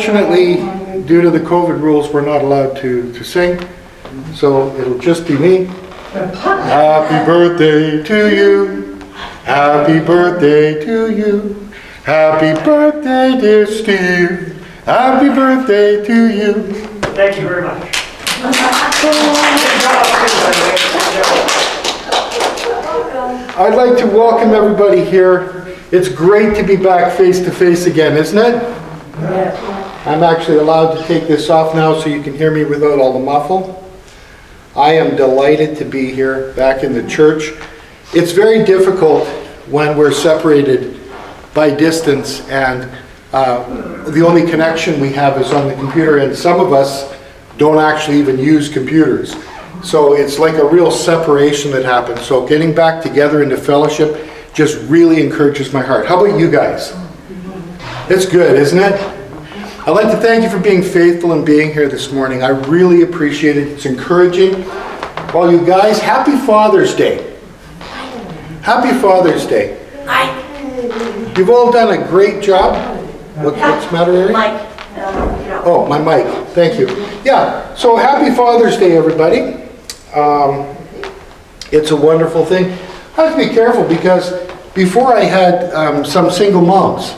unfortunately, due to the COVID rules, we're not allowed to, to sing. So it'll just be me. Happy birthday to you. Happy birthday to you. Happy birthday, dear Steve. Happy birthday to you. Thank you very much. I'd like to welcome everybody here. It's great to be back face to face again, isn't it? I'm actually allowed to take this off now so you can hear me without all the muffle. I am delighted to be here back in the church. It's very difficult when we're separated by distance and uh, the only connection we have is on the computer and some of us don't actually even use computers. So it's like a real separation that happens. So getting back together into fellowship just really encourages my heart. How about you guys? It's good, isn't it? I'd like to thank you for being faithful and being here this morning. I really appreciate it. It's encouraging. Well, you guys, happy Father's Day. Happy Father's Day. You've all done a great job. What- What's the matter, Eric? Mike, um. Oh, my mic, thank you. Yeah, so happy Father's Day, everybody. Um, It's a wonderful thing. I have to be careful because before I had um, some single moms.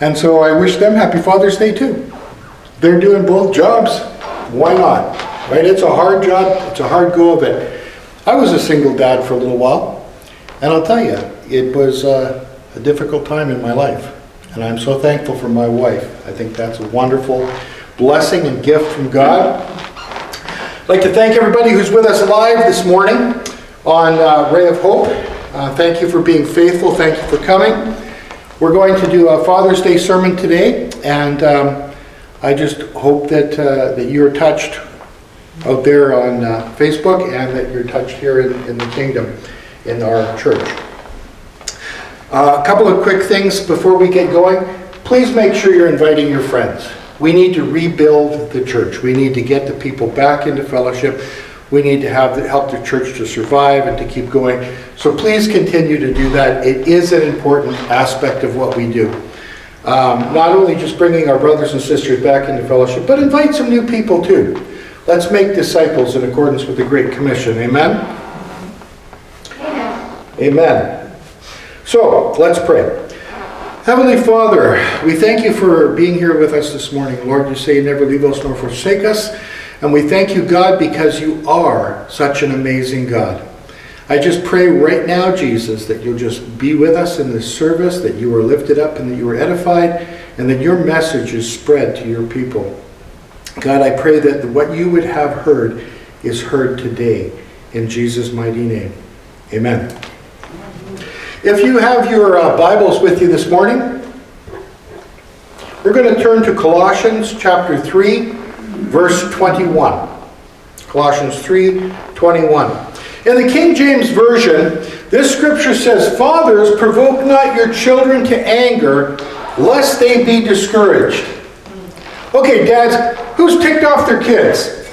And so I wish them happy Father's Day too. They're doing both jobs, why not? Right, it's a hard job, it's a hard go of it. I was a single dad for a little while, and I'll tell you, it was uh, a difficult time in my life. And I'm so thankful for my wife. I think that's a wonderful blessing and gift from God. I'd like to thank everybody who's with us live this morning on uh, Ray of Hope. Uh, Thank you for being faithful, thank you for coming. We're going to do a Father's Day sermon today, and um, I just hope that, uh, that you're touched out there on uh, Facebook and that you're touched here in, in the kingdom, in our church. Uh, a couple of quick things before we get going. Please make sure you're inviting your friends. We need to rebuild the church. We need to get the people back into fellowship. We need to have the, help the church to survive and to keep going. So please continue to do that. It is an important aspect of what we do. Um, not only just bringing our brothers and sisters back into fellowship, but invite some new people too. Let's make disciples in accordance with the Great Commission. Amen? Amen. Amen. So, let's pray. Heavenly Father, we thank you for being here with us this morning. Lord, you say you never leave us nor forsake us. And we thank you, God, because you are such an amazing God. I just pray right now, Jesus, that you'll just be with us in this service, that you are lifted up and that you are edified, and that your message is spread to your people. God, I pray that what you would have heard is heard today. In Jesus' mighty name. Amen. If you have your uh, Bibles with you this morning, we're going to turn to Colossians chapter 3, verse 21. Colossians 3, 21. In the King James Version, this scripture says, Fathers, provoke not your children to anger, lest they be discouraged. Okay, dads, who's ticked off their kids?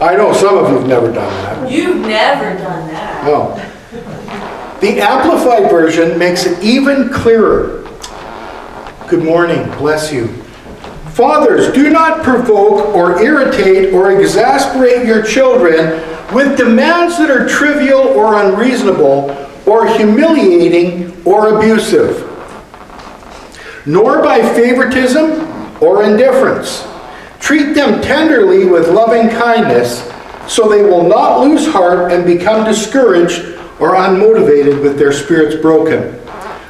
I know some of you have never done that. You've never done that. No. The Amplified Version makes it even clearer. Good morning, bless you. Fathers, do not provoke or irritate or exasperate your children with demands that are trivial or unreasonable or humiliating or abusive, nor by favoritism or indifference. Treat them tenderly with loving kindness so they will not lose heart and become discouraged or unmotivated with their spirits broken.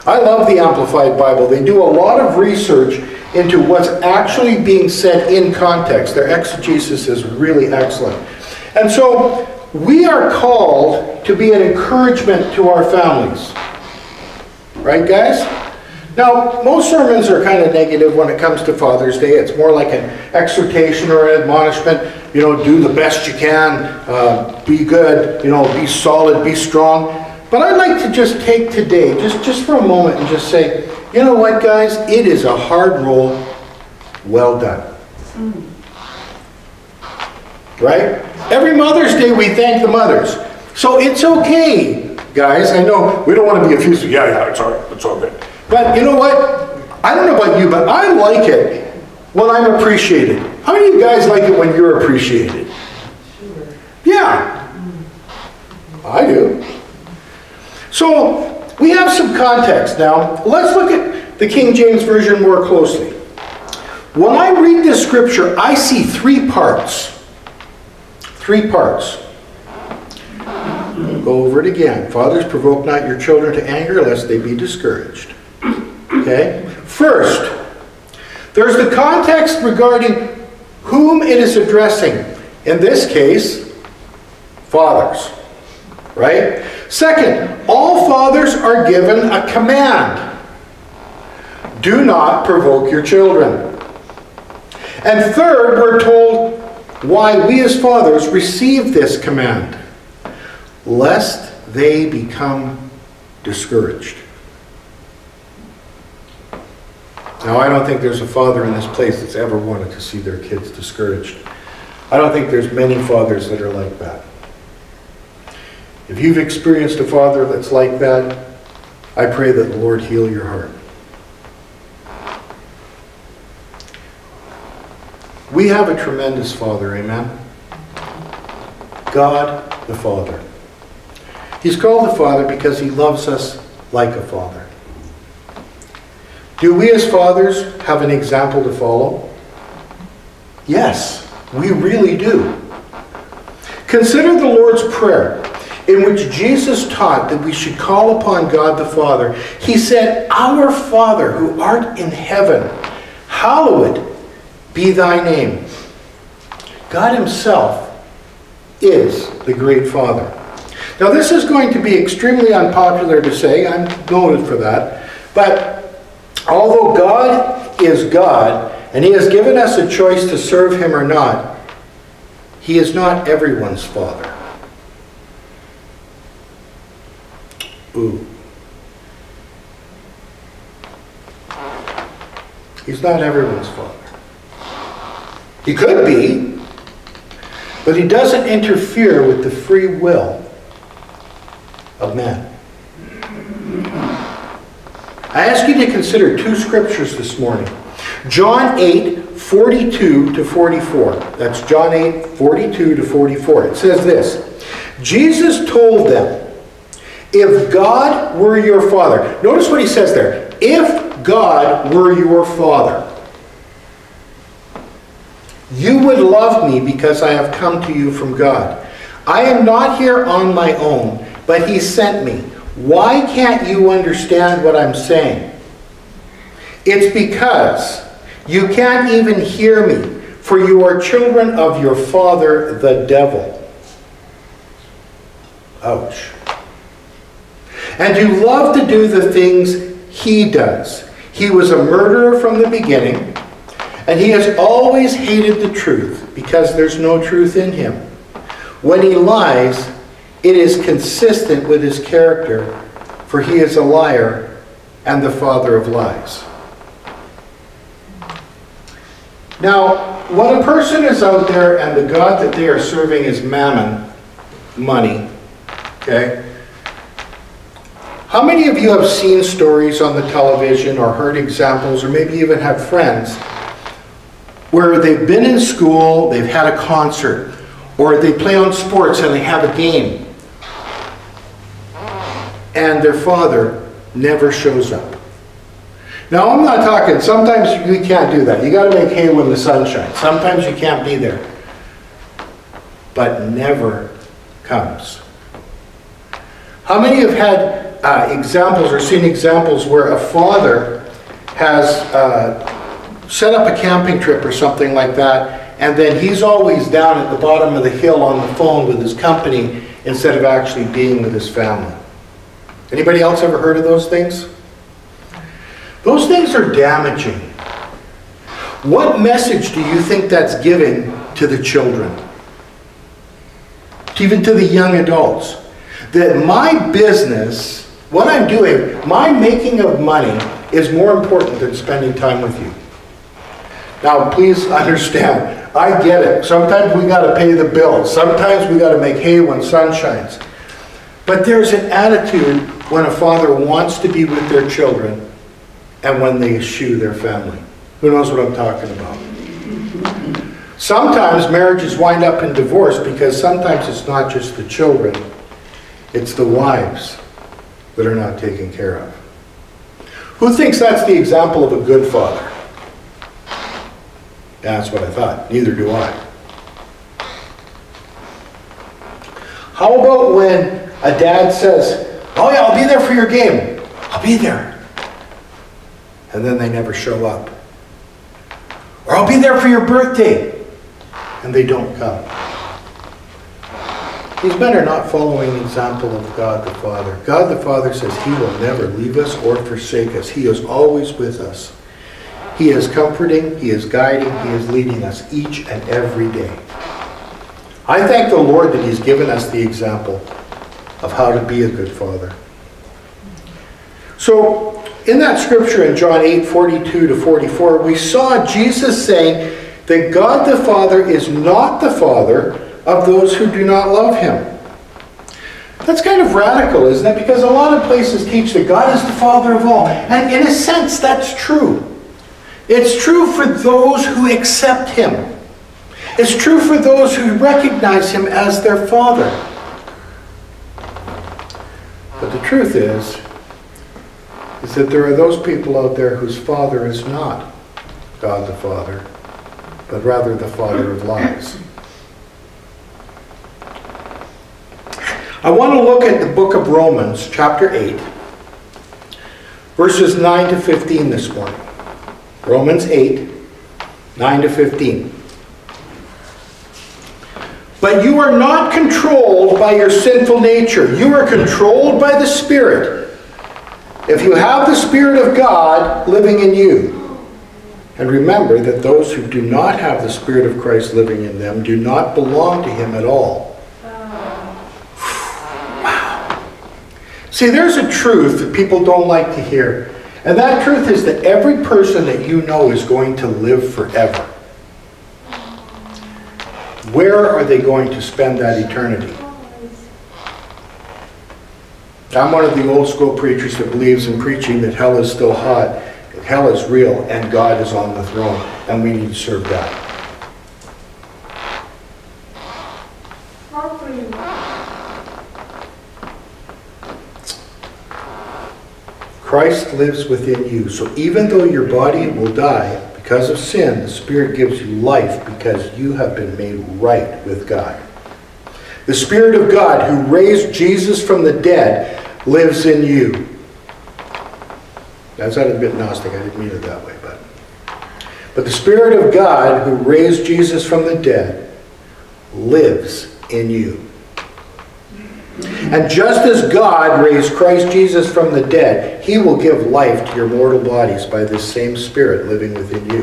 I love the Amplified Bible. They do a lot of research into what's actually being said in context. Their exegesis is really excellent. And so we are called to be an encouragement to our families. Right, guys? Now, most sermons are kind of negative when it comes to Father's Day. It's more like an exhortation or an admonishment. You know, do the best you can, uh, be good, you know, be solid, be strong. But I'd like to just take today, just, just for a moment, and just say, you know what, guys? It is a hard role. Well done. Right? Every Mother's Day, we thank the mothers. So it's okay, guys. I know we don't want to be effusive. Yeah, yeah, it's all right. It's all good. But you know what? I don't know about you, but I like it when I'm appreciated. How of you guys like it when you're appreciated? Sure. Yeah. I do. So, we have some context now. Let's look at the King James Version more closely. When I read this scripture, I see three parts. Three parts. Go over it again. Fathers, provoke not your children to anger, lest they be discouraged. Okay? First, there's the context regarding whom it is addressing. In this case, fathers. Right? Second, all fathers are given a command. Do not provoke your children. And third, we're told why we as fathers receive this command lest they become discouraged. Now, I don't think there's a father in this place that's ever wanted to see their kids discouraged. I don't think there's many fathers that are like that. If you've experienced a father that's like that, I pray that the Lord heal your heart. We have a tremendous Father, amen? God the Father. He's called the Father because he loves us like a father. Do we as fathers have an example to follow? Yes, we really do. Consider the Lord's Prayer, in which Jesus taught that we should call upon God the Father. He said, Our Father who art in heaven, hallowed be thy name. God himself is the great Father. Now this is going to be extremely unpopular to say, I'm noted for that, but although God is God, and he has given us a choice to serve him or not, he is not everyone's Father. Ooh. He's not everyone's Father. He could be, but he doesn't interfere with the free will of man. I ask you to consider two scriptures this morning. John 8, 42 to 44. That's John 8, 42 to 44. It says this Jesus told them, If God were your father, notice what he says there. If God were your father, you would love me because I have come to you from God. I am not here on my own, but he sent me. Why can't you understand what I'm saying? It's because you can't even hear me, for you are children of your father, the devil. Ouch. And you love to do the things he does. He was a murderer from the beginning, and he has always hated the truth because there's no truth in him. When he lies, it is consistent with his character, for he is a liar and the father of lies. Now, when a person is out there and the God that they are serving is mammon, money, okay? How many of you have seen stories on the television or heard examples or maybe even have friends where they've been in school, they've had a concert, or they play on sports and they have a game, and their father never shows up? Now, I'm not talking, sometimes you can't do that. You got to make hay when the sun shines. Sometimes you can't be there. But never comes. How many have had uh, examples or seen examples where a father has uh, set up a camping trip or something like that, and then he's always down at the bottom of the hill on the phone with his company instead of actually being with his family? Anybody else ever heard of those things? Those things are damaging. What message do you think that's giving to the children? Even to the young adults? That my business, what I'm doing, my making of money is more important than spending time with you. Now, please understand, I get it. Sometimes we got to pay the bills. Sometimes we got to make hay when sun shines. But there's an attitude when a father wants to be with their children and when they eschew their family. Who knows what I'm talking about? Sometimes marriages wind up in divorce because sometimes it's not just the children, it's the wives that are not taken care of. Who thinks that's the example of a good father? That's what I thought. Neither do I. How about when a dad says, Oh, yeah, I'll be there for your game. I'll be there. And then they never show up. Or I'll be there for your birthday. And they don't come. These men are not following the example of God the Father. God the Father says He will never leave us or forsake us. He is always with us. He is comforting, He is guiding, He is leading us each and every day. I thank the Lord that He's given us the example of how to be a good father. So, in that scripture in John 8 42 to 44, we saw Jesus saying that God the Father is not the Father of those who do not love Him. That's kind of radical, isn't it? Because a lot of places teach that God is the Father of all. And in a sense, that's true. It's true for those who accept Him. It's true for those who recognize Him as their Father. But the truth is, is that there are those people out there whose Father is not God the Father, but rather the Father of lies. I want to look at the book of Romans, chapter 8, verses 9 to 15 this morning. Romans 8, 9 to 15. But you are not controlled by your sinful nature. You are controlled by the Spirit. If you have the Spirit of God living in you, and remember that those who do not have the Spirit of Christ living in them do not belong to Him at all. See, there's a truth that people don't like to hear. And that truth is that every person that you know is going to live forever. Where are they going to spend that eternity? I'm one of the old school preachers that believes in preaching that hell is still hot, that hell is real, and God is on the throne, and we need to serve God. Christ lives within you. So even though your body will die because of sin, the Spirit gives you life because you have been made right with God. The Spirit of God who raised Jesus from the dead lives in you. That sounded a bit Gnostic. I didn't mean it that way, but. But the Spirit of God who raised Jesus from the dead lives in you. And just as God raised Christ Jesus from the dead, he will give life to your mortal bodies by this same Spirit living within you.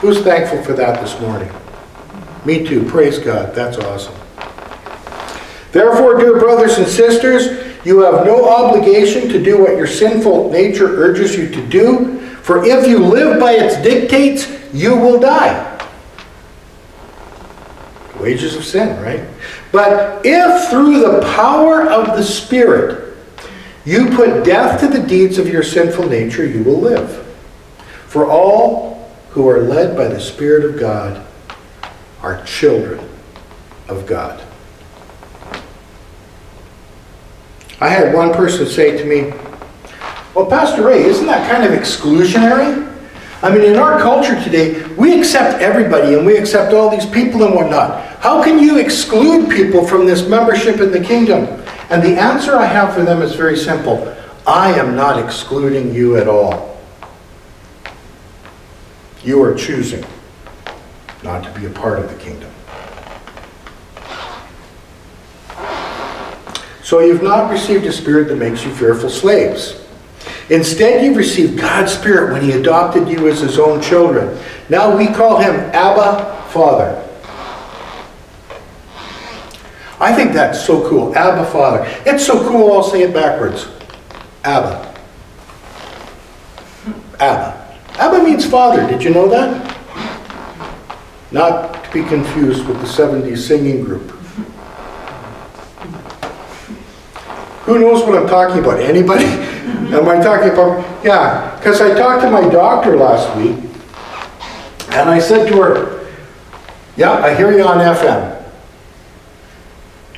Who's thankful for that this morning? Me too. Praise God. That's awesome. Therefore, dear brothers and sisters, you have no obligation to do what your sinful nature urges you to do, for if you live by its dictates, you will die. Wages of sin, right? But if through the power of the Spirit you put death to the deeds of your sinful nature, you will live. For all who are led by the Spirit of God are children of God. I had one person say to me, Well, Pastor Ray, isn't that kind of exclusionary? I mean, in our culture today, we accept everybody and we accept all these people and whatnot. How can you exclude people from this membership in the kingdom? And the answer I have for them is very simple I am not excluding you at all. You are choosing not to be a part of the kingdom. So you've not received a spirit that makes you fearful slaves. Instead, you received God's Spirit when He adopted you as His own children. Now we call Him Abba Father. I think that's so cool. Abba Father. It's so cool, I'll say it backwards. Abba. Abba. Abba means father. Did you know that? Not to be confused with the 70s singing group. Who knows what I'm talking about? Anybody? Am I talking about, yeah, because I talked to my doctor last week, and I said to her, yeah, I hear you on FM.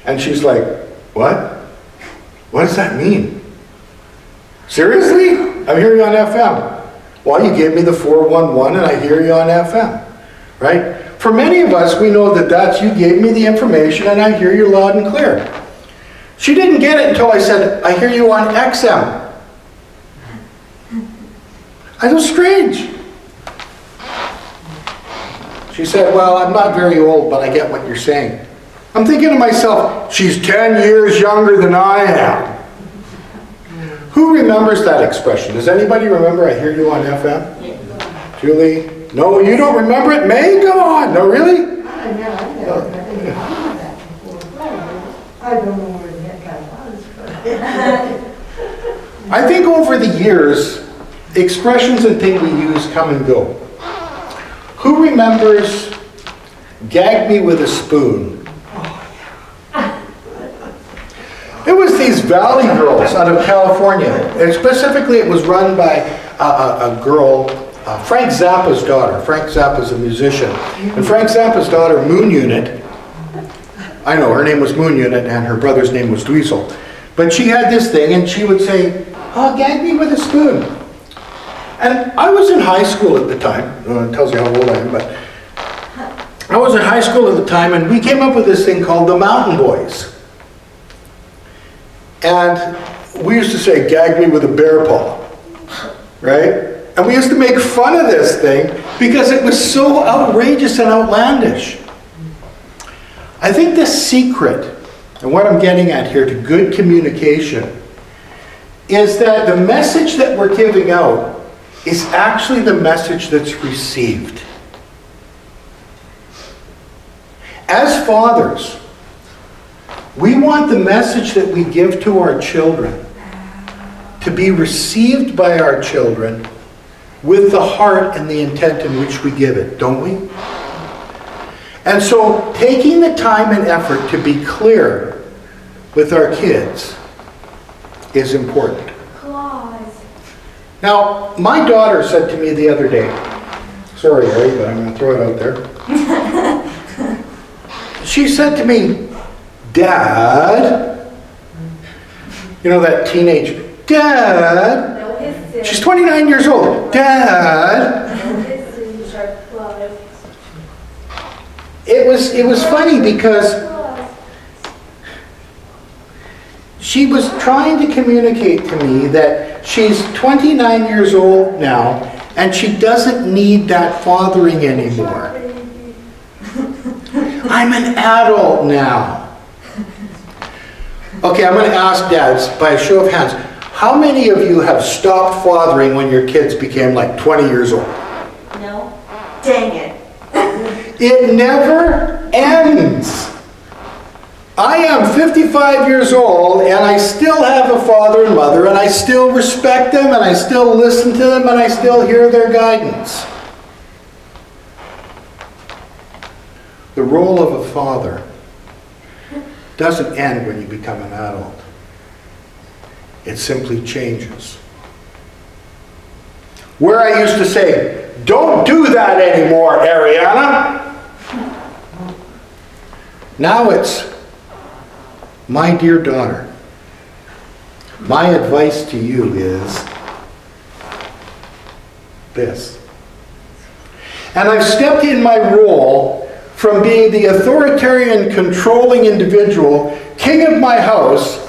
And she's like, what? What does that mean? Seriously? I'm hearing you on FM. Well, you gave me the 411 and I hear you on FM, right? For many of us, we know that that's you gave me the information and I hear you loud and clear. She didn't get it until I said, I hear you on XM. I go, strange. She said, well, I'm not very old, but I get what you're saying. I'm thinking to myself, she's 10 years younger than I am. Who remembers that expression? Does anybody remember I hear you on FM? Julie? No, you don't remember it? May God! No, really? I know, I never, I didn't that before. I don't know where the I was, but. I think over the years, expressions and things we use come and go. Who remembers gag me with a spoon? It was these Valley girls out of California. And specifically, it was run by a, a, a girl, uh, Frank Zappa's daughter. Frank Zappa's a musician. And Frank Zappa's daughter, Moon Unit, I know, her name was Moon Unit and her brother's name was Dweezil. But she had this thing and she would say, oh, gag me with a spoon. And I was in high school at the time. Uh, it tells you how old I am, but I was in high school at the time and we came up with this thing called the Mountain Boys. And we used to say, gag me with a bear paw, right? And we used to make fun of this thing because it was so outrageous and outlandish. I think the secret, and what I'm getting at here to good communication, is that the message that we're giving out is actually the message that's received. As fathers, we want the message that we give to our children to be received by our children with the heart and the intent in which we give it, don't we? And so taking the time and effort to be clear with our kids is important. Now, my daughter said to me the other day, sorry, Harry, but I'm going to throw it out there. She said to me, Dad, you know that teenage, Dad, she's 29 years old, Dad. No hissing, sharp claws. It was, it was funny because she was trying to communicate to me that she's 29 years old now and she doesn't need that fathering anymore. I'm an adult now. Okay, I'm going to ask dads by a show of hands. How many of you have stopped fathering when your kids became like 20 years old? No? Dang it. It never ends. I am 55 years old and I still have a father and mother and I still respect them and I still listen to them and I still hear their guidance. The role of a father doesn't end when you become an adult. It simply changes. Where I used to say, don't do that anymore, Ariana. Now it's, my dear daughter, my advice to you is this. And I've stepped in my role from being the authoritarian, controlling individual, king of my house,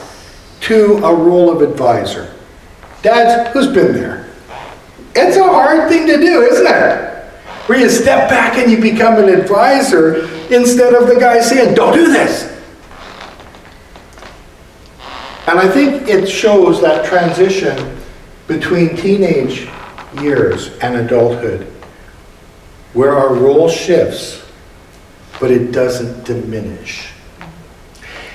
to a role of advisor. Dads, who's been there? It's a hard thing to do, isn't it? Where you step back and you become an advisor instead of the guy saying, don't do this. And I think it shows that transition between teenage years and adulthood, where our role shifts, but it doesn't diminish.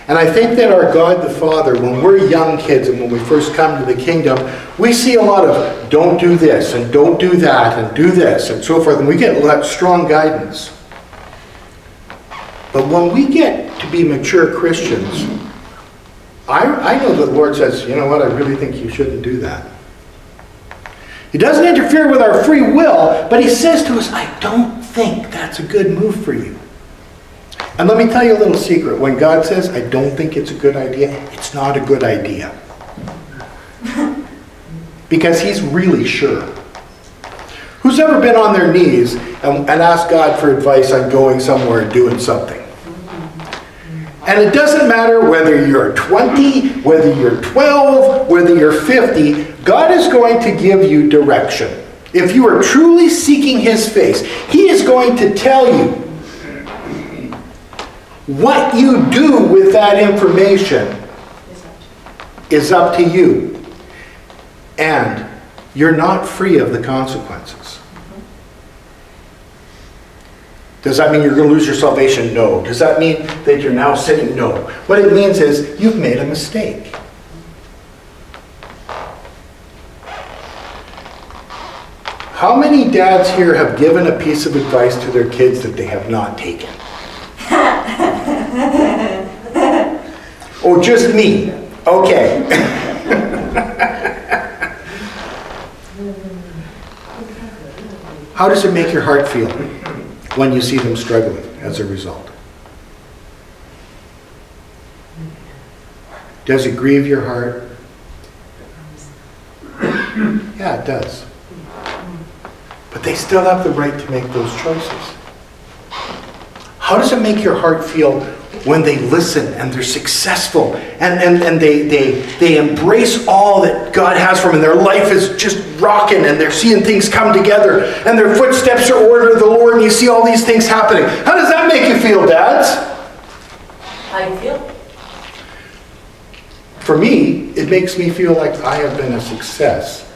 And I think that our God the Father, when we're young kids and when we first come to the kingdom, we see a lot of don't do this and don't do that and do this and so forth, and we get a lot strong guidance. But when we get to be mature Christians, I, I know the Lord says, you know what, I really think you shouldn't do that. He doesn't interfere with our free will, but he says to us, I don't think that's a good move for you. And let me tell you a little secret. When God says, I don't think it's a good idea, it's not a good idea. because he's really sure. Who's ever been on their knees and, and asked God for advice on going somewhere and doing something? And it doesn't matter whether you're 20, whether you're 12, whether you're 50, God is going to give you direction. If you are truly seeking His face, He is going to tell you what you do with that information is up to you. And you're not free of the consequences. Does that mean you're going to lose your salvation? No. Does that mean that you're now sinning? No. What it means is you've made a mistake. How many dads here have given a piece of advice to their kids that they have not taken? oh, just me. Okay. How does it make your heart feel when you see them struggling as a result? Does it grieve your heart? Yeah, it does. But they still have the right to make those choices. How does it make your heart feel when they listen and they're successful and, and, and they, they, they embrace all that God has for them and their life is just rocking and they're seeing things come together and their footsteps are ordered to the Lord and you see all these things happening. How does that make you feel, dads? How do you feel? For me, it makes me feel like I have been a success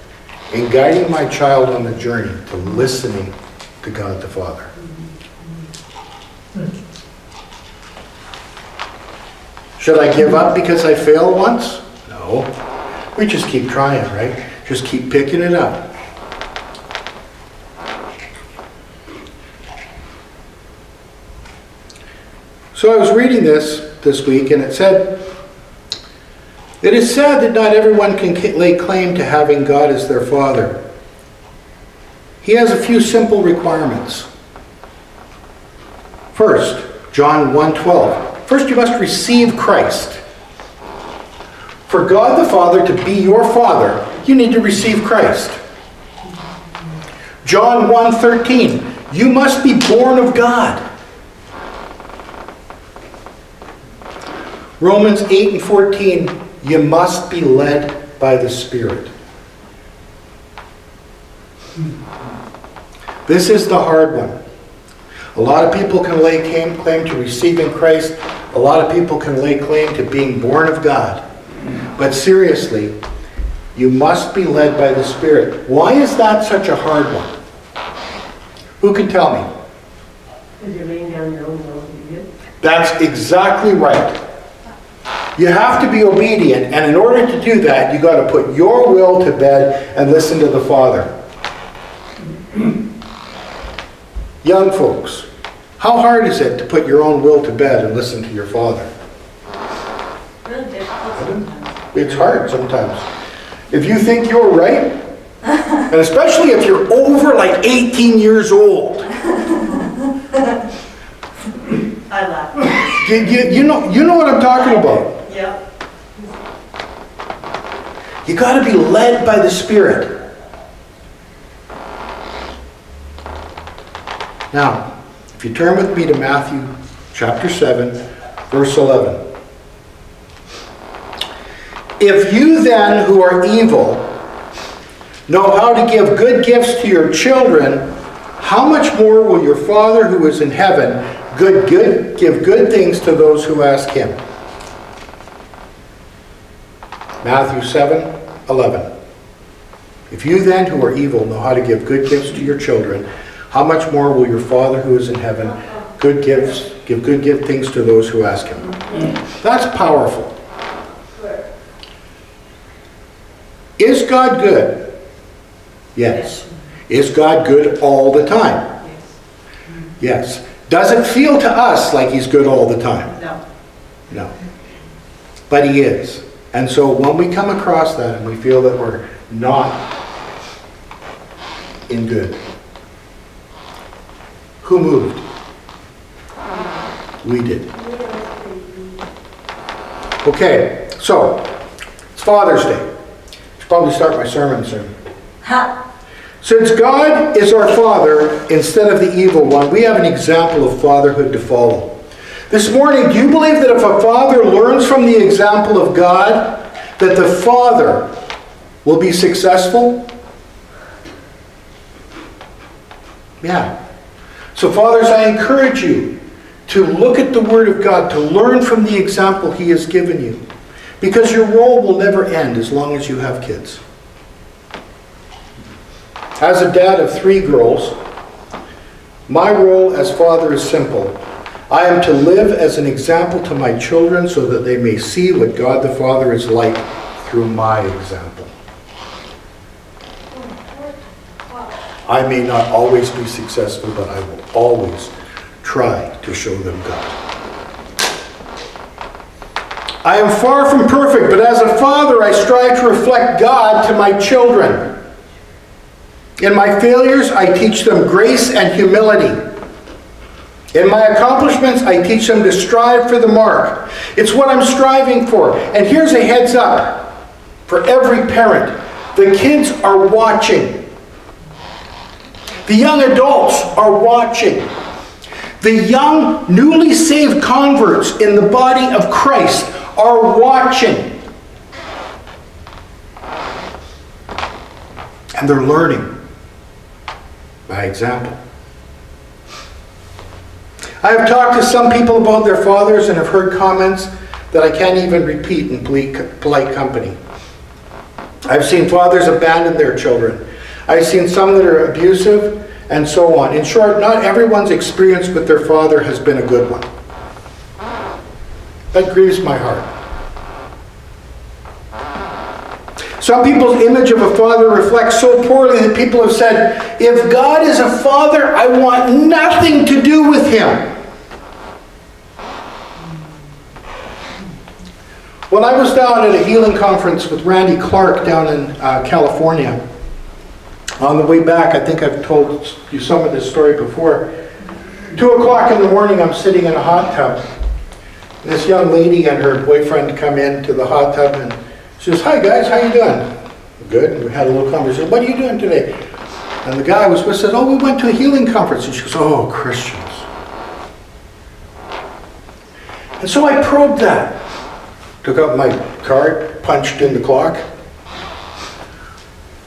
in guiding my child on the journey to listening to God the Father. Mm-hmm. Should I give up because I failed once? No. We just keep trying, right? Just keep picking it up. So I was reading this this week and it said, It is sad that not everyone can lay claim to having God as their Father. He has a few simple requirements. First, John 1:12. First you must receive Christ. For God the Father to be your Father, you need to receive Christ. John 1:13. You must be born of God. Romans 8 and 14. You must be led by the Spirit. This is the hard one. A lot of people can lay claim, claim to receiving Christ. A lot of people can lay claim to being born of God. But seriously, you must be led by the Spirit. Why is that such a hard one? Who can tell me? Because you're laying down your own will. That's exactly right. You have to be obedient, and in order to do that, you got to put your will to bed and listen to the Father. Young folks, how hard is it to put your own will to bed and listen to your Father? Really difficult. It's hard sometimes. If you think you're right, and especially if you're over like 18 years old, I laugh. you, you, you, know, you know what I'm talking about. Yep. You got to be led by the Spirit. Now, if you turn with me to Matthew chapter 7, verse 11. If you then, who are evil, know how to give good gifts to your children, how much more will your Father who is in heaven good, good, give good things to those who ask him? Matthew 7, 11. If you then, who are evil, know how to give good gifts to your children, how much more will your Father who is in heaven good gifts, give good gift things to those who ask him? That's powerful. Is God good? Yes. Is God good all the time? Yes. Does it feel to us like he's good all the time? No. No. But he is. And so when we come across that and we feel that we're not in good, who moved? We did. Okay, so it's Father's Day. I should probably start my sermon soon. Ha, Since God is our Father instead of the evil one, we have an example of fatherhood to follow. This morning, do you believe that if a father learns from the example of God, that the father will be successful? Yeah. So, fathers, I encourage you to look at the Word of God, to learn from the example He has given you. Because your role will never end as long as you have kids. As a dad of three girls, my role as father is simple. I am to live as an example to my children so that they may see what God the Father is like through my example. I may not always be successful, but I will always try to show them God. I am far from perfect, but as a father, I strive to reflect God to my children. In my failures, I teach them grace and humility. In my accomplishments, I teach them to strive for the mark. It's what I'm striving for. And here's a heads up for every parent the kids are watching, the young adults are watching. The young, newly saved converts in the body of Christ are watching. And they're learning by example. I have talked to some people about their fathers and have heard comments that I can't even repeat in polite company. I've seen fathers abandon their children. I've seen some that are abusive and so on. In short, not everyone's experience with their father has been a good one. That grieves my heart. Some people's image of a father reflects so poorly that people have said, if God is a father, I want nothing to do with him. When I was down at a healing conference with Randy Clark down in uh, California, on the way back, I think I've told you some of this story before. Two o'clock in the morning, I'm sitting in a hot tub. This young lady and her boyfriend come into the hot tub and she says, hi guys, how you doing? Good. We had a little conversation. What are you doing today? And the guy was with said, oh, we went to a healing conference. And she goes, oh, Christians. And so I probed that. Took out my card, punched in the clock.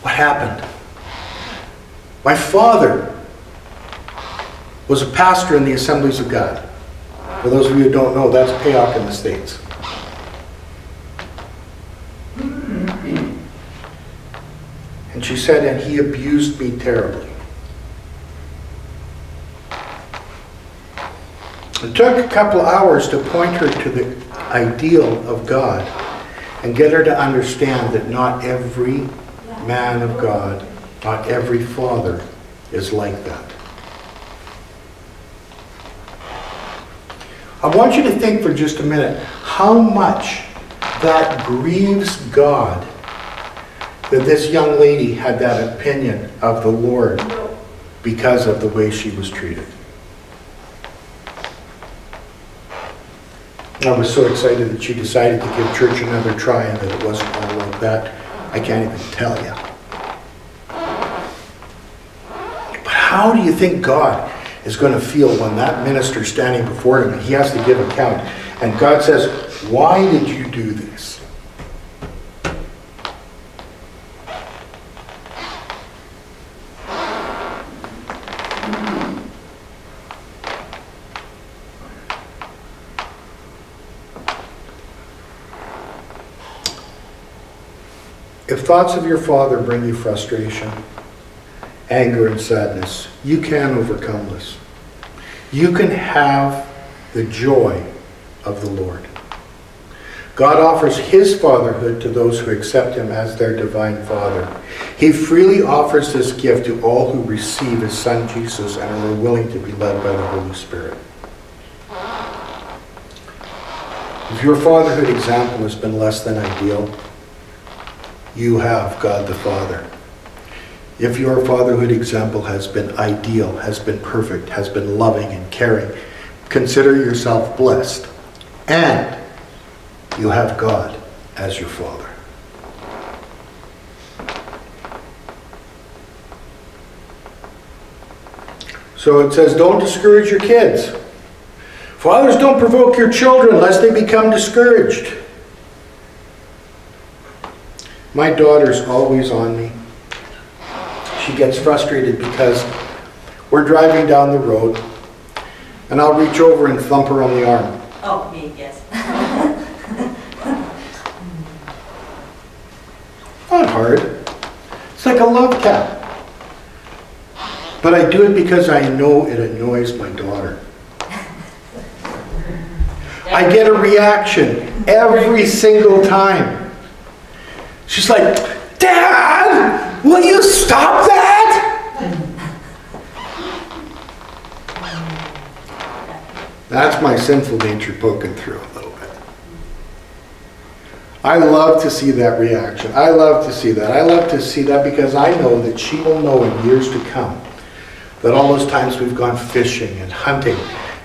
What happened? My father was a pastor in the Assemblies of God. For those of you who don't know, that's PAOC in the States. And she said, and he abused me terribly. It took a couple hours to point her to the ideal of God and get her to understand that not every man of God, not every father is like that. I want you to think for just a minute how much that grieves God that this young lady had that opinion of the Lord because of the way she was treated. I was so excited that she decided to give church another try and that it wasn't all like that. I can't even tell you. But how do you think God is going to feel when that minister standing before him and he has to give account and God says, why did you do this? If thoughts of your father bring you frustration, anger, and sadness, you can overcome this. You can have the joy of the Lord. God offers his fatherhood to those who accept him as their divine father. He freely offers this gift to all who receive his son Jesus and are willing to be led by the Holy Spirit. If your fatherhood example has been less than ideal, you have God the Father. If your fatherhood example has been ideal, has been perfect, has been loving and caring, consider yourself blessed. And you have God as your Father. So it says, don't discourage your kids. Fathers, don't provoke your children lest they become discouraged. My daughter's always on me. She gets frustrated because we're driving down the road and I'll reach over and thump her on the arm. Oh, me, yes. Not hard. It's like a love tap. But I do it because I know it annoys my daughter. I get a reaction every single time. She's like, Dad, will you stop that? That's my sinful nature poking through a little bit. I love to see that reaction. I love to see that. I love to see that because I know that she will know in years to come that all those times we've gone fishing and hunting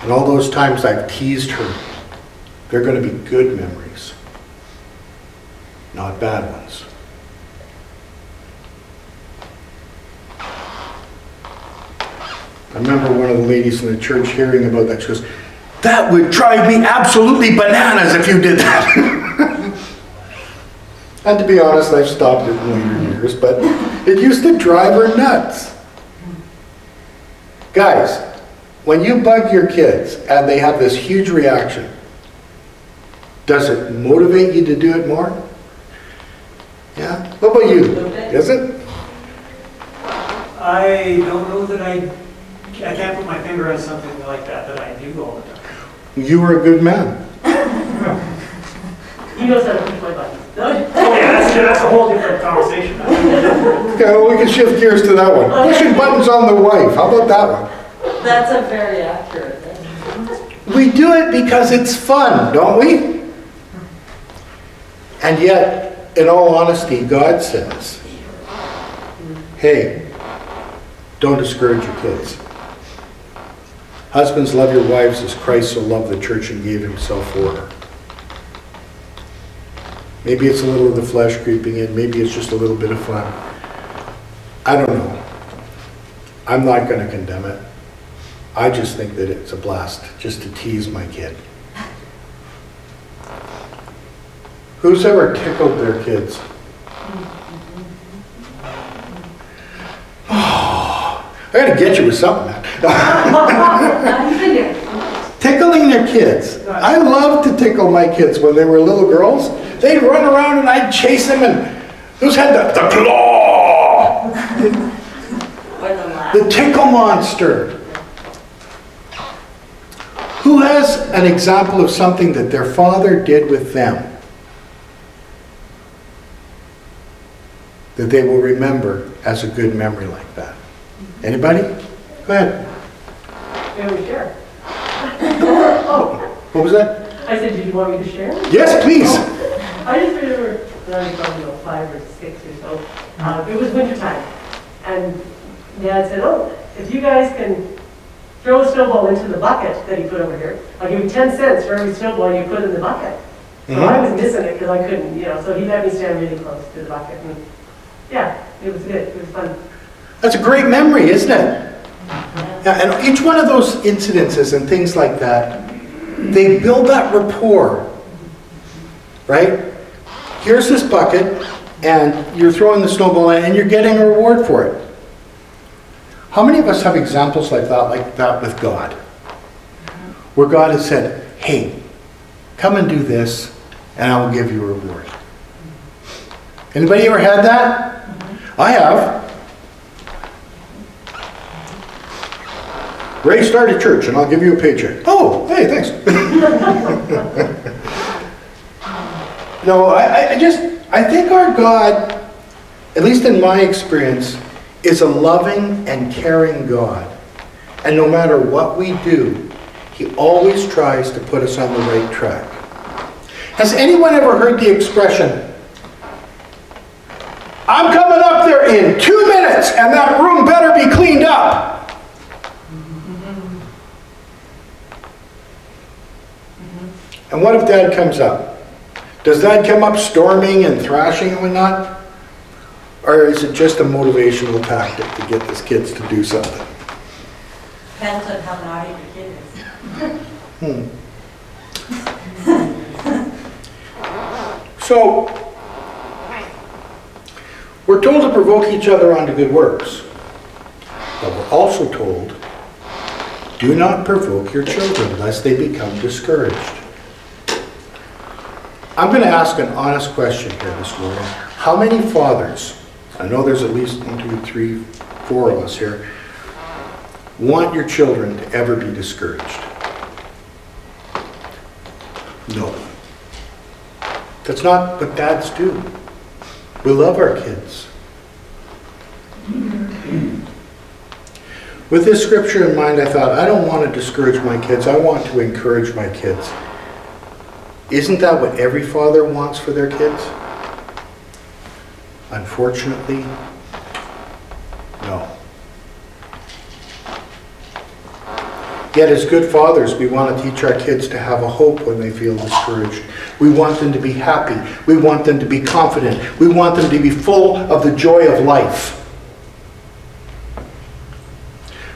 and all those times I've teased her, they're going to be good memories, not bad ones. I remember one of the ladies in the church hearing about that. She goes, That would drive me absolutely bananas if you did that. and to be honest, I've stopped it in later years, but it used to drive her nuts. Guys, when you bug your kids and they have this huge reaction, does it motivate you to do it more? Yeah? What about you? Is it? I don't know that I, I can't put my finger on something like that that I do all the time. You were a good man. He knows how to push my buttons. Oh, yeah, that's, that's a whole different conversation. Okay, well, we can shift gears to that one. Pushing buttons on the wife. How about that one? That's a very accurate. We do it because it's fun, don't we? And yet, in all honesty, God says, hey, don't discourage your kids. Husbands, love your wives as Christ so loved the church and gave himself for her. Maybe it's a little of the flesh creeping in, maybe it's just a little bit of fun. I don't know. I'm not going to condemn it. I just think that it's a blast just to tease my kid. Who's ever tickled their kids? Oh, I gotta get you with something. Tickling their kids. I loved to tickle my kids when they were little girls. They'd run around and I'd chase them and who's had the, the claw? The tickle monster. Who has an example of something that their father did with them that they will remember as a good memory like that? Anybody? Go ahead. We share? oh. What was that? I said, did you want me to share? Yes, please. I just remember, when I was probably about five or six or so, uh, it was wintertime. And Dad said, oh, if you guys can throw a snowball into the bucket that he put over here, I'll give you 10 cents for every snowball you put in the bucket. So I was missing it because I couldn't, you know, so he let me stand really close to the bucket. And yeah, it was good, it was fun. That's a great memory, isn't it? Yeah, and each one of those incidences and things like that, they build that rapport, right? Here's this bucket, and you're throwing the snowball in, and you're getting a reward for it. How many of us have examples like that, like that with God? Where God has said, hey, come and do this, and I will give you a reward. Anybody ever had that? I have. Ray, start church and I'll give you a paycheck. Oh, hey, thanks. no, I, I- I just, I think our God, at least in my experience, is a loving and caring God. And no matter what we do, He always tries to put us on the right track. Has anyone ever heard the expression, I'm coming up there in two minutes and that room better be cleaned up? And what if dad comes up? Does dad come up storming and thrashing and whatnot? Or is it just a motivational tactic to get his kids to do something? Depends on how naughty the kid is. Hmm. So, we're told to provoke each other onto good works. But we're also told, do not provoke your children lest they become discouraged. I'm going to ask an honest question here this morning. How many fathers, I know there's at least one, two, three, four of us here, want your children to ever be discouraged? No. That's not what dads do. We love our kids. With this scripture in mind, I thought, I don't want to discourage my kids. I want to encourage my kids. Isn't that what every father wants for their kids? Unfortunately, no. Yet as good fathers, we want to teach our kids to have a hope when they feel discouraged. We want them to be happy. We want them to be confident. We want them to be full of the joy of life.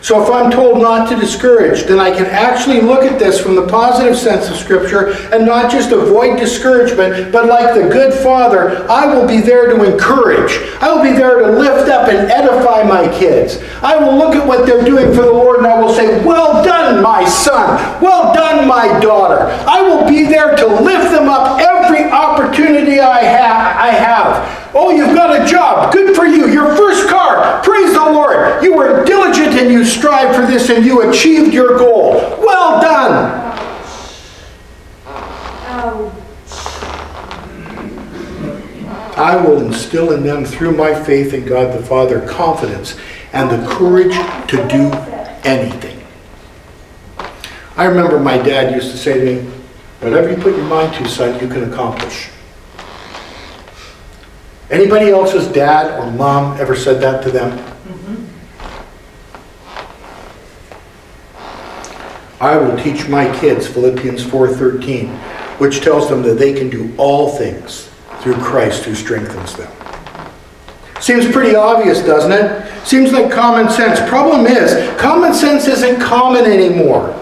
So if I'm told not to discourage, then I can actually look at this from the positive sense of Scripture and not just avoid discouragement, but like the good father, I will be there to encourage. I will be there to lift up and edify my kids. I will look at what they're doing for the Lord and I will say, Well done, my son. Well done, my daughter. I will be there to lift them up every opportunity I, ha- I have. Oh, you've got a job. Good for you. Your first car. Praise the Lord. You were diligent strived for this and you achieved your goal. Well done. I will instill in them through my faith in God the Father confidence and the courage to do anything. I remember my dad used to say to me, whatever you put your mind to, son, you can accomplish. Anybody else's dad or mom ever said that to them? I will teach my kids Philippians 4:13, which tells them that they can do all things through Christ who strengthens them. Seems pretty obvious, doesn't it? Seems like common sense. Problem is, common sense isn't common anymore.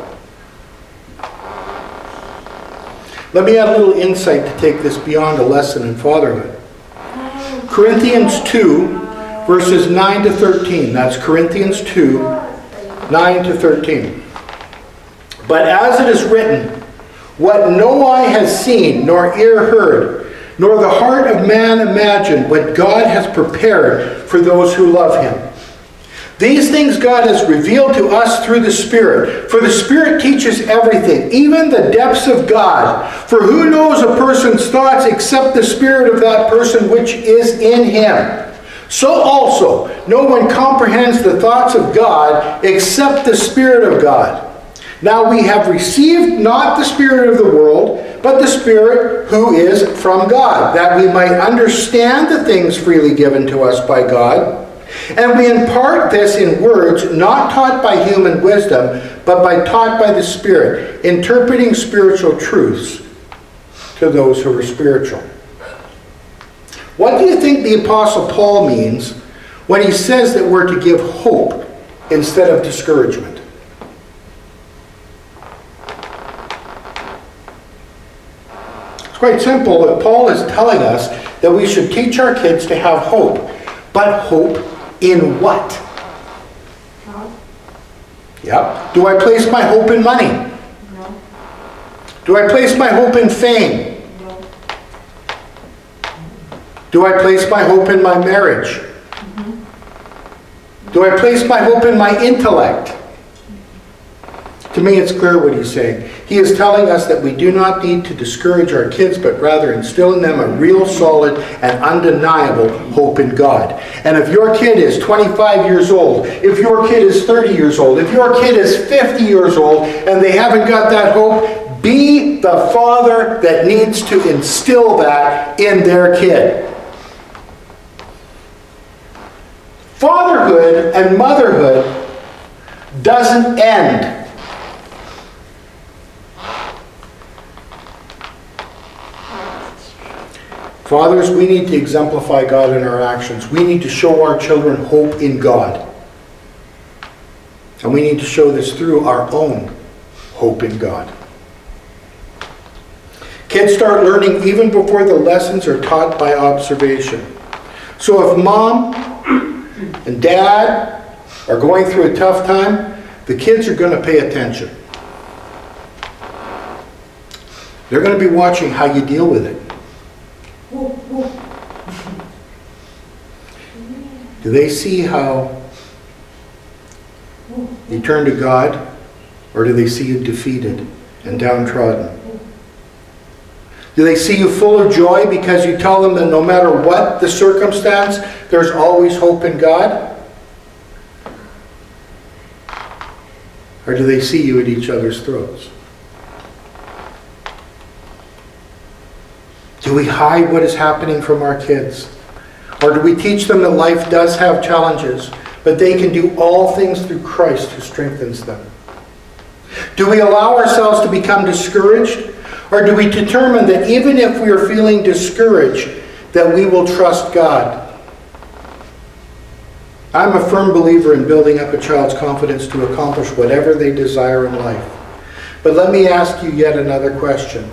Let me add a little insight to take this beyond a lesson in fatherhood. Corinthians 2, verses 9 to 13. That's Corinthians 2, 9 to 13. But as it is written, what no eye has seen, nor ear heard, nor the heart of man imagined, what God has prepared for those who love him. These things God has revealed to us through the Spirit. For the Spirit teaches everything, even the depths of God. For who knows a person's thoughts except the Spirit of that person which is in him? So also, no one comprehends the thoughts of God except the Spirit of God. Now we have received not the Spirit of the world, but the Spirit who is from God, that we might understand the things freely given to us by God. And we impart this in words not taught by human wisdom, but by taught by the Spirit, interpreting spiritual truths to those who are spiritual. What do you think the Apostle Paul means when he says that we're to give hope instead of discouragement? It's quite simple that Paul is telling us that we should teach our kids to have hope. But hope in what? Yep. Do I place my hope in money? no, Do I place my hope in fame? no, Do I place my hope in my marriage? Mm -hmm. Do I place my hope in my intellect? To me, it's clear what he's saying. He is telling us that we do not need to discourage our kids, but rather instill in them a real, solid, and undeniable hope in God. And if your kid is 25 years old, if your kid is 30 years old, if your kid is 50 years old, and they haven't got that hope, be the father that needs to instill that in their kid. Fatherhood and motherhood doesn't end. Fathers, we need to exemplify God in our actions. We need to show our children hope in God. And we need to show this through our own hope in God. Kids start learning even before the lessons are taught by observation. So if mom and dad are going through a tough time, the kids are going to pay attention. They're going to be watching how you deal with it. Do they see how you turn to God, or do they see you defeated and downtrodden? Do they see you full of joy because you tell them that no matter what the circumstance, there's always hope in God? Or do they see you at each other's throats? Do we hide what is happening from our kids? Or do we teach them that life does have challenges, but they can do all things through Christ who strengthens them? Do we allow ourselves to become discouraged? Or do we determine that even if we are feeling discouraged, that we will trust God? I'm a firm believer in building up a child's confidence to accomplish whatever they desire in life. But let me ask you yet another question.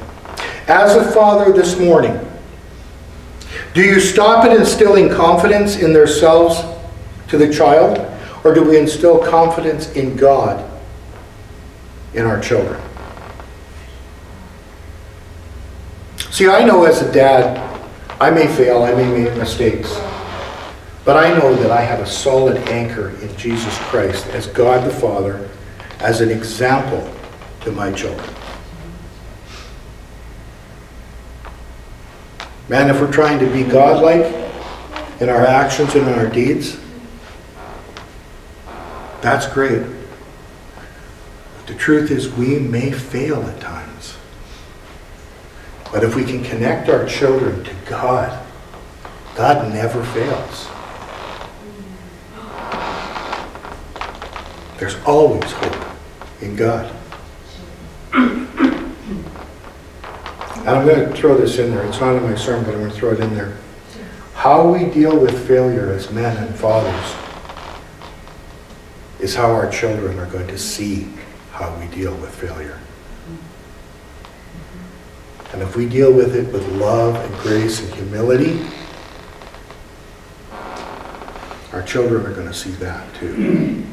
As a father this morning, do you stop at instilling confidence in themselves to the child, or do we instill confidence in God in our children? See, I know as a dad, I may fail, I may make mistakes, but I know that I have a solid anchor in Jesus Christ as God the Father, as an example to my children. Man, if we're trying to be godlike in our actions and in our deeds, that's great. But the truth is, we may fail at times. But if we can connect our children to God, God never fails. There's always hope in God. And I'm going to throw this in there. It's not in my sermon, but I'm going to throw it in there. How we deal with failure as men and fathers is how our children are going to see how we deal with failure. And if we deal with it with love and grace and humility, our children are going to see that too.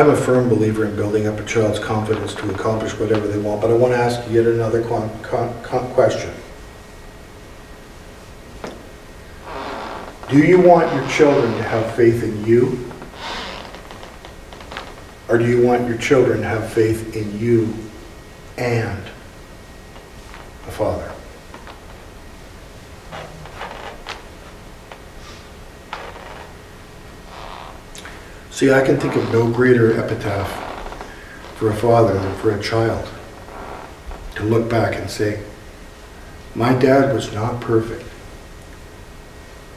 I'm a firm believer in building up a child's confidence to accomplish whatever they want, but I want to ask yet another question. Do you want your children to have faith in you? Or do you want your children to have faith in you and a father? See, I can think of no greater epitaph for a father than for a child to look back and say, My dad was not perfect,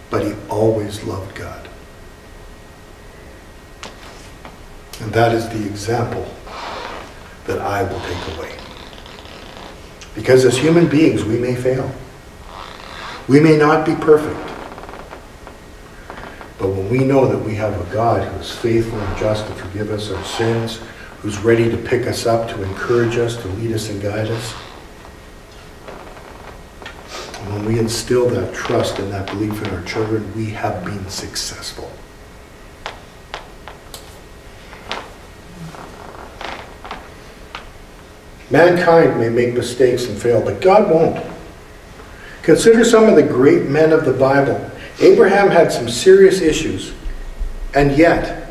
but he always loved God. And that is the example that I will take away. Because as human beings, we may fail. We may not be perfect. But when we know that we have a God who is faithful and just to forgive us our sins, who's ready to pick us up, to encourage us, to lead us and guide us, when we instill that trust and that belief in our children, we have been successful. Mankind may make mistakes and fail, but God won't. Consider some of the great men of the Bible. Abraham had some serious issues, and yet,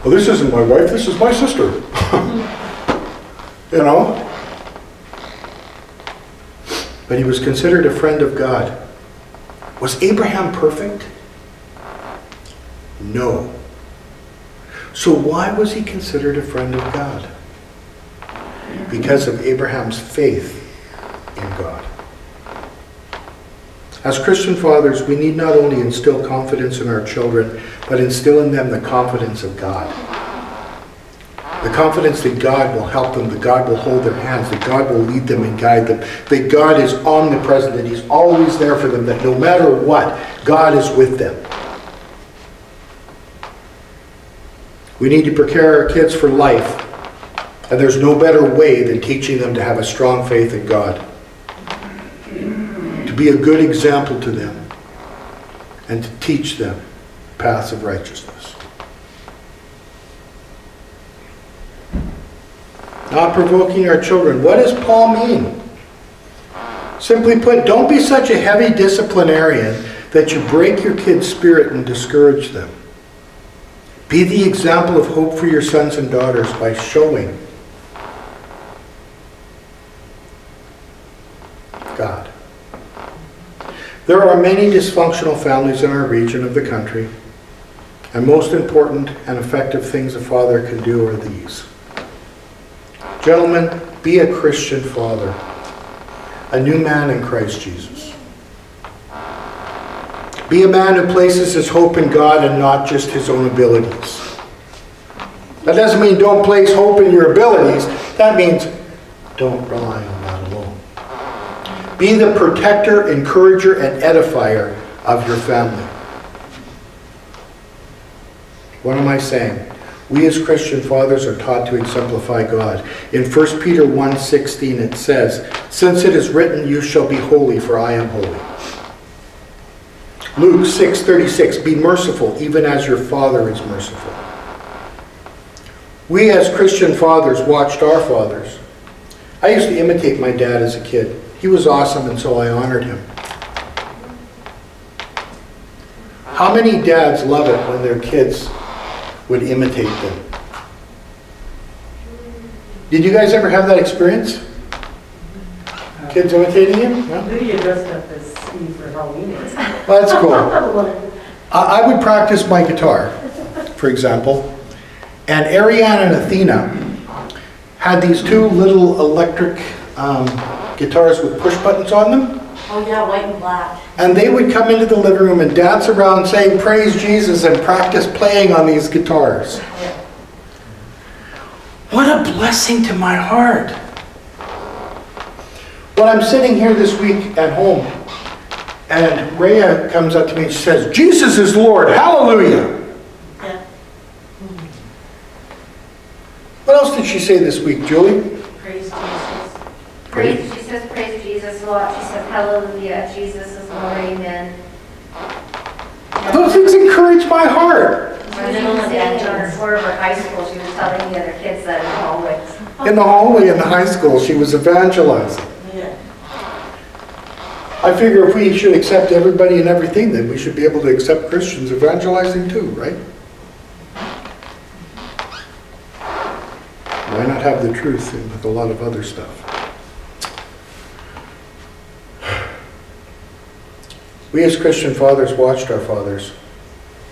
well, this isn't my wife, this is my sister. you know? But he was considered a friend of God. Was Abraham perfect? No. So why was he considered a friend of God? Because of Abraham's faith in God. As Christian fathers, we need not only instill confidence in our children, but instill in them the confidence of God. The confidence that God will help them, that God will hold their hands, that God will lead them and guide them, that God is omnipresent, that He's always there for them, that no matter what, God is with them. We need to prepare our kids for life, and there's no better way than teaching them to have a strong faith in God. Be a good example to them, and to teach them paths of righteousness. Not provoking our children. What does Paul mean? Simply put, don't be such a heavy disciplinarian that you break your kids' spirit and discourage them. Be the example of hope for your sons and daughters by showing God. There are many dysfunctional families in our region of the country, and most important and effective things a father can do are these. Gentlemen, be a Christian father, a new man in Christ Jesus. Be a man who places his hope in God and not just his own abilities. That doesn't mean don't place hope in your abilities. That means don't rely on. Be the protector, encourager, and edifier of your family. What am I saying? We as Christian fathers are taught to exemplify God. In 1 Peter 1.16 it says, Since it is written, you shall be holy, for I am holy. Luke 6.36, Be merciful, even as your Father is merciful. We as Christian fathers watched our fathers. I used to imitate my dad as a kid. He was awesome, and so I honored him. How many dads love it when their kids would imitate them? Did you guys ever have that experience? Kids imitating you? No? Lydia dressed up as Steve for Halloween. Well, that's cool. I, I would practice my guitar, for example, and Ariane and Athena had these two little electric um, guitars with push buttons on them. Oh, yeah, white and black. And they would come into the living room and dance around saying, Praise Jesus, and practice playing on these guitars. What a blessing to my heart. When I'm sitting here this week at home, and Rhea comes up to me and she says, Jesus is Lord, hallelujah. Yeah. What else did she say this week, Julie? Praise Jesus. Praise, praise Jesus a lot. She said, hallelujah, Jesus is Lord, amen. Those things encourage my heart. When she was sitting on her floor of high school, she was telling the other kids that in the hallways. In the hallway in the high school, she was evangelizing. Yeah. I figure if we should accept everybody and everything, then we should be able to accept Christians evangelizing too, right? Why not have the truth in with a lot of other stuff? We as Christian fathers watched our fathers.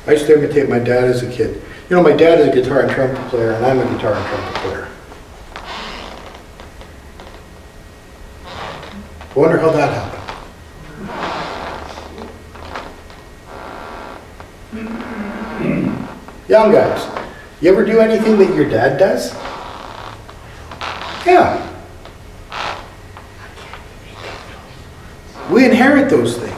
I used to imitate my dad as a kid. You know, my dad is a guitar and trumpet player, and I'm a guitar and trumpet player. Wonder how that happened. Young guys, you ever do anything that your dad does? Yeah. We inherit those things.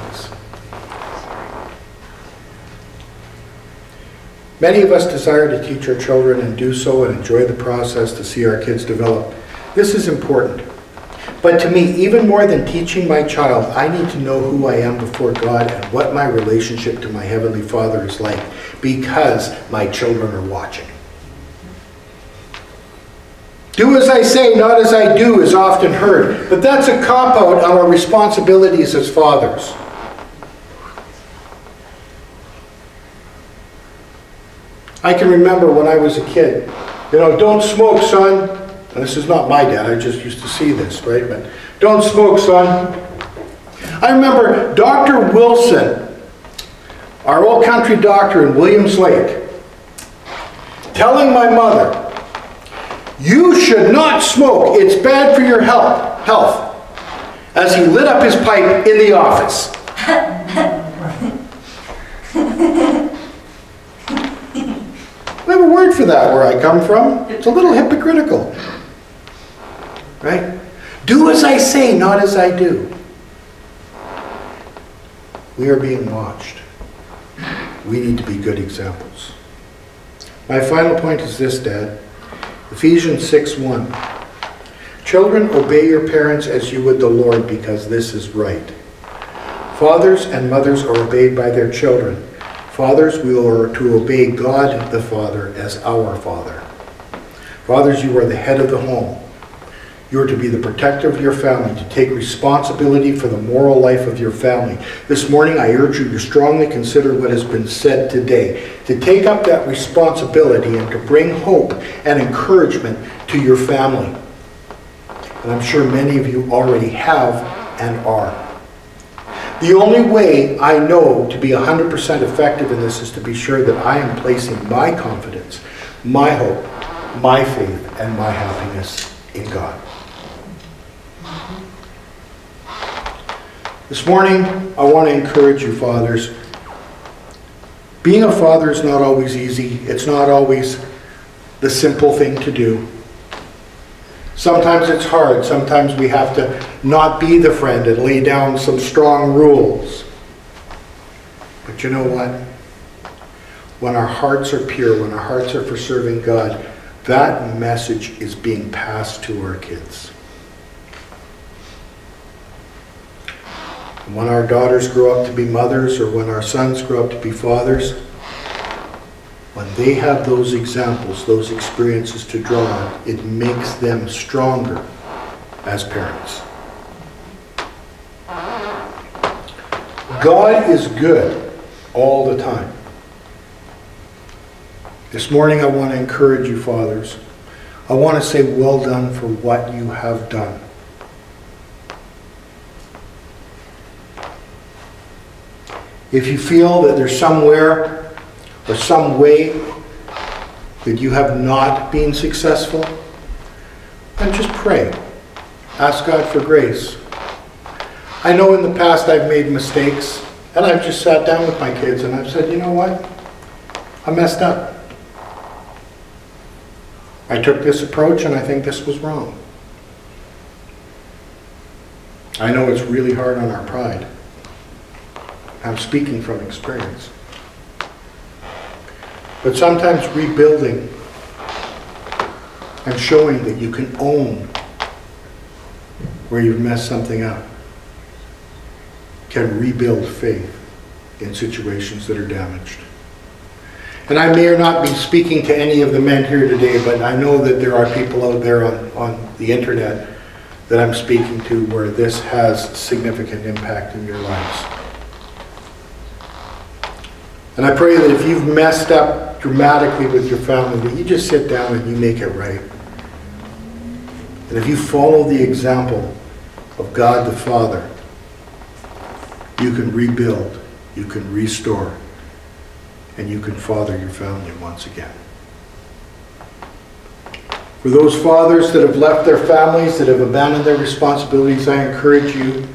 Many of us desire to teach our children and do so and enjoy the process to see our kids develop. This is important. But to me, even more than teaching my child, I need to know who I am before God and what my relationship to my Heavenly Father is like because my children are watching. Do as I say, not as I do is often heard, but that's a cop out on our responsibilities as fathers. I can remember when I was a kid, you know, don't smoke, son. And this is not my dad, I just used to see this, right? But don't smoke, son. I remember Dr. Wilson our old country doctor in Williams Lake, telling my mother, you should not smoke, it's bad for your health, health, as he lit up his pipe in the office. Have a word for that where I come from. It's a little hypocritical. Right? Do as I say, not as I do. We are being watched. We need to be good examples. My final point is this, Dad. Ephesians 6 1. Children, obey your parents as you would the Lord, because this is right. Fathers and mothers are obeyed by their children. Fathers, we are to obey God the Father as our Father. Fathers, you are the head of the home. You are to be the protector of your family, to take responsibility for the moral life of your family. This morning, I urge you to strongly consider what has been said today, to take up that responsibility and to bring hope and encouragement to your family. And I'm sure many of you already have and are. The only way I know to be 100% effective in this is to be sure that I am placing my confidence, my hope, my faith, and my happiness in God. This morning, I want to encourage you, fathers. Being a father is not always easy. It's not always the simple thing to do. Sometimes it's hard. Sometimes we have to not be the friend and lay down some strong rules. But you know what? When our hearts are pure, when our hearts are for serving God, that message is being passed to our kids. When our daughters grow up to be mothers or when our sons grow up to be fathers, when they have those examples, those experiences to draw on, it makes them stronger as parents. God is good all the time. This morning I want to encourage you, fathers. I want to say well done for what you have done. If you feel that there's somewhere or some way that you have not been successful, then just pray. Ask God for grace. I know in the past I've made mistakes, and I've just sat down with my kids and I've said, you know what? I messed up. I took this approach and I think this was wrong. I know it's really hard on our pride. I'm speaking from experience. But sometimes rebuilding and showing that you can own where you've messed something up can rebuild faith in situations that are damaged. And I may or not be speaking to any of the men here today, but I know that there are people out there on, on the internet that I'm speaking to where this has significant impact in your lives. And I pray that if you've messed up dramatically with your family, that you just sit down and you make it right. And if you follow the example of God the Father, you can rebuild, you can restore, and you can father your family once again. For those fathers that have left their families, that have abandoned their responsibilities, I encourage you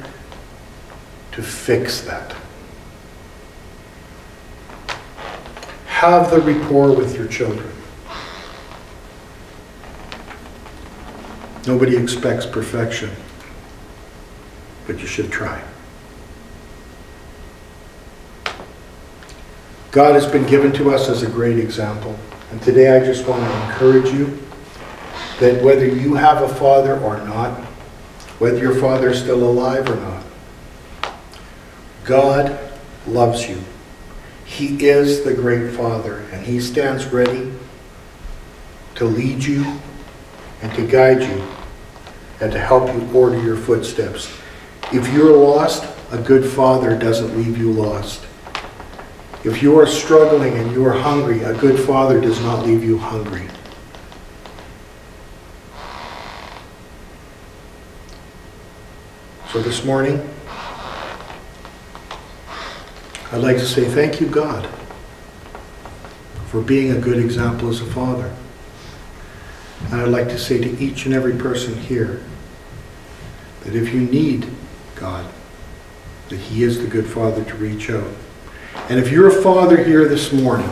to fix that. Have the rapport with your children. Nobody expects perfection, but you should try. God has been given to us as a great example. And today I just want to encourage you that whether you have a father or not, whether your father is still alive or not, God loves you. He is the great Father, and He stands ready to lead you and to guide you and to help you order your footsteps. If you're lost, a good Father doesn't leave you lost. If you are struggling and you are hungry, a good Father does not leave you hungry. So this morning, I'd like to say thank you, God, for being a good example as a father. And I'd like to say to each and every person here that if you need God, that He is the good Father to reach out. And if you're a father here this morning,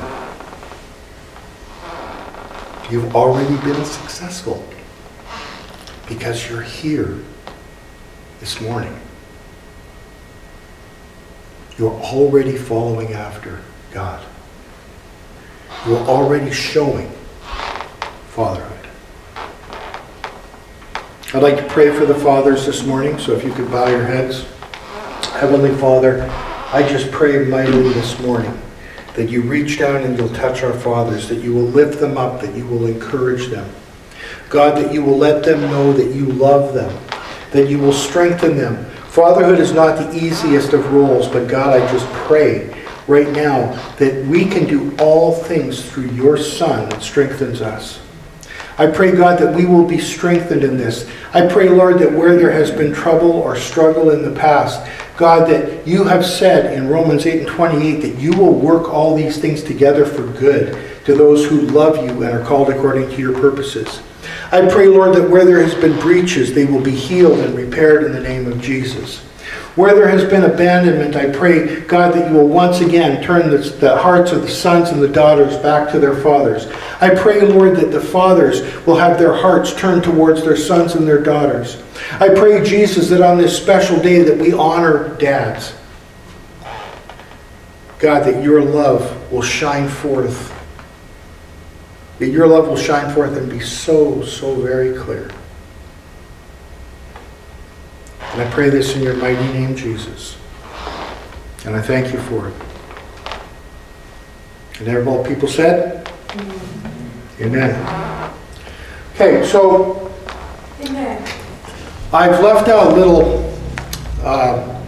you've already been successful because you're here this morning. You're already following after God. You're already showing fatherhood. I'd like to pray for the fathers this morning, so if you could bow your heads. Heavenly Father, I just pray mightily this morning that you reach down and you'll touch our fathers, that you will lift them up, that you will encourage them. God, that you will let them know that you love them, that you will strengthen them. Fatherhood is not the easiest of roles, but God, I just pray right now that we can do all things through your Son that strengthens us. I pray, God, that we will be strengthened in this. I pray, Lord, that where there has been trouble or struggle in the past, God, that you have said in Romans 8 and 28 that you will work all these things together for good to those who love you and are called according to your purposes. I pray, Lord, that where there has been breaches, they will be healed and repaired in the name of Jesus. Where there has been abandonment, I pray, God, that you will once again turn the, the, hearts of the sons and the daughters back to their fathers. I pray, Lord, that the fathers will have their hearts turned towards their sons and their daughters. I pray, Jesus, that on this special day that we honor dads. God, that your love will shine forth. That your love will shine forth and be so, so very clear. And I pray this in your mighty name, Jesus. And I thank you for it. And there all people said? Amen. Okay, so Amen. I've left out a little uh,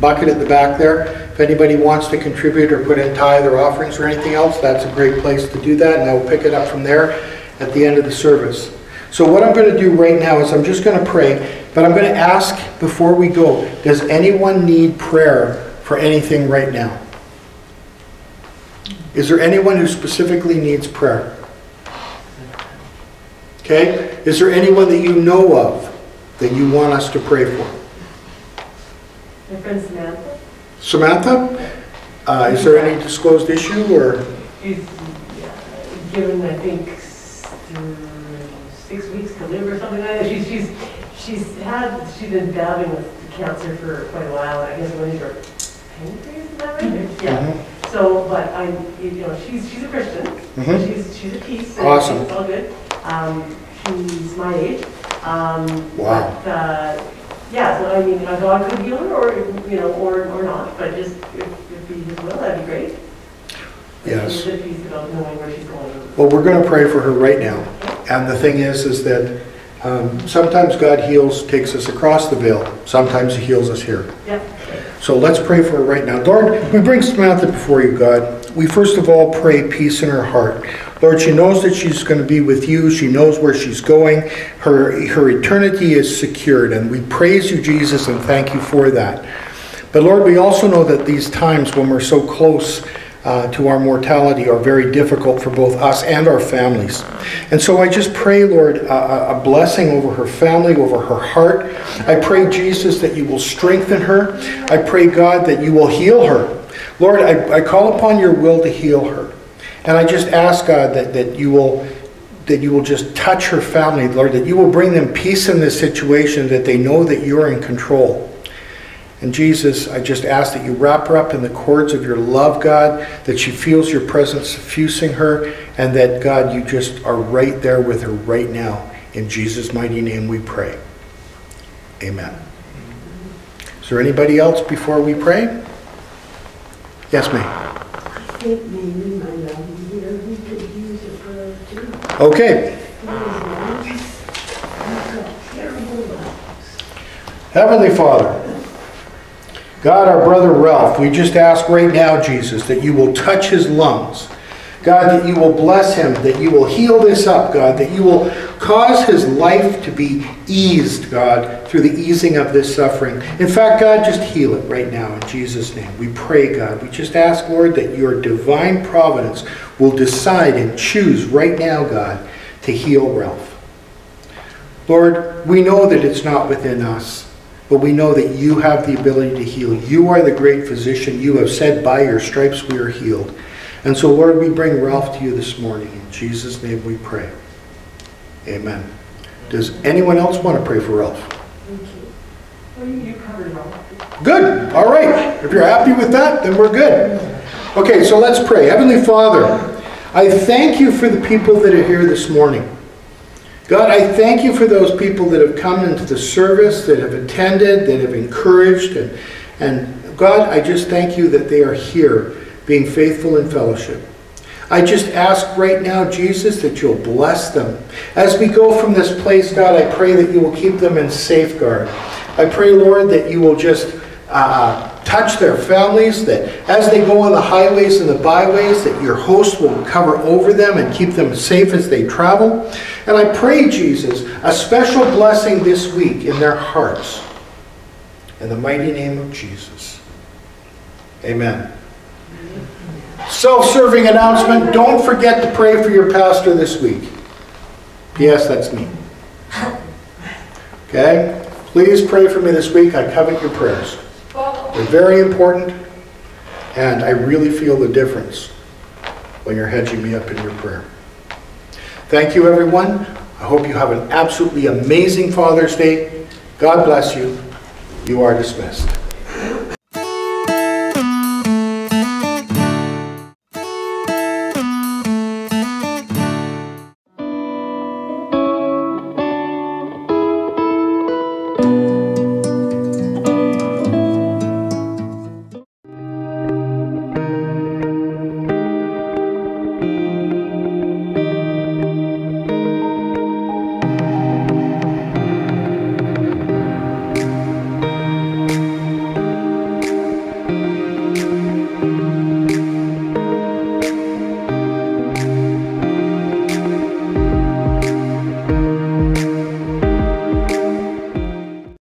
bucket at the back there. If anybody wants to contribute or put in tithe or offerings or anything else, that's a great place to do that, and I will pick it up from there at the end of the service. So what I'm going to do right now is I'm just going to pray, but I'm going to ask before we go, does anyone need prayer for anything right now? Is there anyone who specifically needs prayer? Okay? Is there anyone that you know of that you want us to pray for? My friend Samantha, Samantha? Uh, is there any disclosed issue or? given, I think, six weeks to live or something like that. She's, she's, she's had, she's been battling with cancer for quite a while. I guess went into her pancreas, is that right? Yeah. So, but I, you know, she's, she's a Christian. Mhm. She's, she's at peace. Awesome. It's all good. Um, she's my age. Um, Wow. But, uh, yeah, so I mean, uh, God could heal her or, you know, or, or not, but just if, if he his will, that'd be great. Yes. She's at about knowing where she's going. Well, we're going to pray for her right now. And the thing is, is that um, sometimes God heals, takes us across the veil. Sometimes he heals us here. Yep. So let's pray for her right now. Lord, we bring Samantha before you, God. We first of all pray peace in her heart. Lord, she knows that she's going to be with you. She knows where she's going. Her, her eternity is secured. And we praise you, Jesus, and thank you for that. But Lord, we also know that these times when we're so close uh, to our mortality are very difficult for both us and our families. And so I just pray, Lord, a, a blessing over her family, over her heart. I pray, Jesus, that you will strengthen her. I pray, God, that you will heal her. Lord, I, I call upon your will to heal her. And I just ask, God, that, that you will that you will just touch her family, Lord, that you will bring them peace in this situation, that they know that you're in control. And Jesus, I just ask that you wrap her up in the cords of your love, God, that she feels your presence suffusing her, and that, God, you just are right there with her right now. In Jesus' mighty name we pray. Amen. Is there anybody else before we pray? Yes, ma'am. I think maybe my here, we could use a prayer too. Okay. Heavenly Father, God, our brother Ralph, we just ask right now, Jesus, that you will touch his lungs. God, that you will bless him, that you will heal this up, God, that you will Cause his life to be eased, God, through the easing of this suffering. In fact, God, just heal it right now in Jesus' name. We pray, God. We just ask, Lord, that your divine providence will decide and choose right now, God, to heal Ralph. Lord, we know that it's not within us, but we know that you have the ability to heal. You are the great physician. You have said, by your stripes we are healed. And so, Lord, we bring Ralph to you this morning. In Jesus' name we pray. Amen. Does anyone else want to pray for Ralph? Good. All right. If you're happy with that, then we're good. Okay, so let's pray. Heavenly Father, I thank you for the people that are here this morning. God, I thank you for those people that have come into the service, that have attended, that have encouraged, and, and God, I just thank you that they are here being faithful in fellowship. I just ask right now, Jesus, that you'll bless them. As we go from this place, God, I pray that you will keep them in safeguard. I pray, Lord, that you will just uh, touch their families, that as they go on the highways and the byways, that your host will cover over them and keep them safe as they travel. And I pray, Jesus, a special blessing this week in their hearts. In the mighty name of Jesus. Amen. Self-serving announcement, don't forget to pray for your pastor this week. P.S. That's me. Okay? Please pray for me this week. I covet your prayers. They're very important, and I really feel the difference when you're hedging me up in your prayer. Thank you, everyone. I hope you have an absolutely amazing Father's Day. God bless you. You are dismissed.